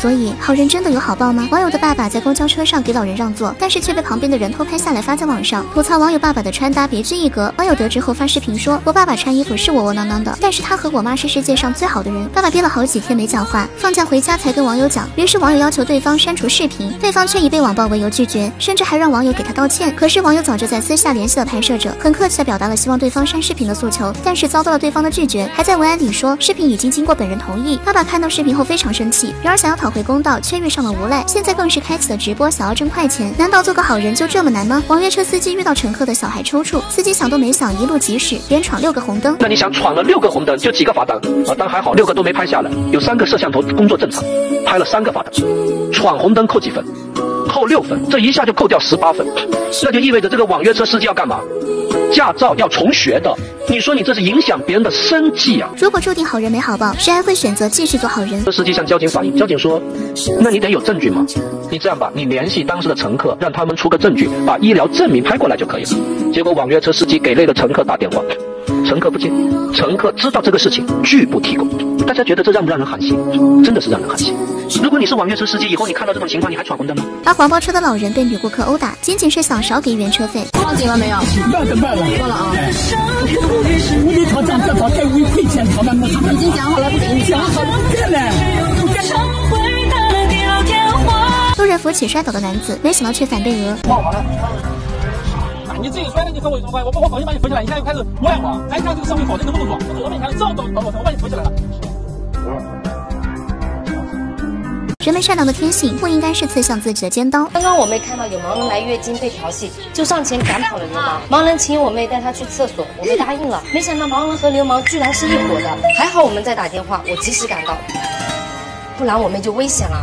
所以好人真的有好报吗？网友的爸爸在公交车上给老人让座，但是却被旁边的人偷拍下来发在网上，吐槽网友爸爸的穿搭别具一格。网友得知后发视频说：“我爸爸穿衣服是窝窝囊囊的，但是他和我妈是世界上最好的人。”爸爸憋了好几天没讲话，放假回家才跟网友讲。于是网友要求对方删除视频，对方却以被网暴为由拒绝，甚至还让网友给他道歉。可是网友早就在私下联系了拍摄者，很客气的表达了希望对方删视频的诉求，但是遭到了对方的拒绝，还在文案里说视频已经经过本人同意。爸爸看到视频后非常生气，然而想要讨讨回公道，却遇上了无赖。现在更是开启了直播，想要挣快钱。难道做个好人就这么难吗？网约车司机遇到乘客的小孩抽搐，司机想都没想，一路疾驶，连闯六个红灯。那你想闯了六个红灯，就几个罚单啊？但还好六个都没拍下来，有三个摄像头工作正常，拍了三个罚单。闯红灯扣几分？扣六分，这一下就扣掉十八分，那就意味着这个网约车司机要干嘛？驾照要重学的。你说你这是影响别人的生计啊！如果注定好人没好报，谁还会选择继续做好人？这司机向交警反映，交警说，那你得有证据吗？你这样吧，你联系当时的乘客，让他们出个证据，把医疗证明拍过来就可以了。结果网约车司机给那个乘客打电话，乘客不接，乘客知道这个事情拒不提供。大家觉得这让不让人寒心？真的是让人寒心。如果你是网约车司机，以后你看到这种情况，你还闯红灯吗？搭黄包车的老人被女顾客殴打，仅仅是想少给一元车费。报警了没有？报了报了，报了啊！我没讨账，这讨债我亏钱，已经讲好了，不给你讲好了，再来。路人扶起摔倒的男子，没想到却反被讹。你自己摔的，你和我有什么关系？我我好心把你扶起来，你现在又开始赖我，来看这个社会好人能不能做？我走到面前这么多保我，我把你扶起来了。人们善良的天性不应该是刺向自己的尖刀。刚刚我妹看到有盲人来月经被调戏，就上前赶跑了流氓。盲人请我妹带他去厕所，我妹答应了。没想到盲人和流氓居然是一伙的，还好我们在打电话，我及时赶到，不然我妹就危险了。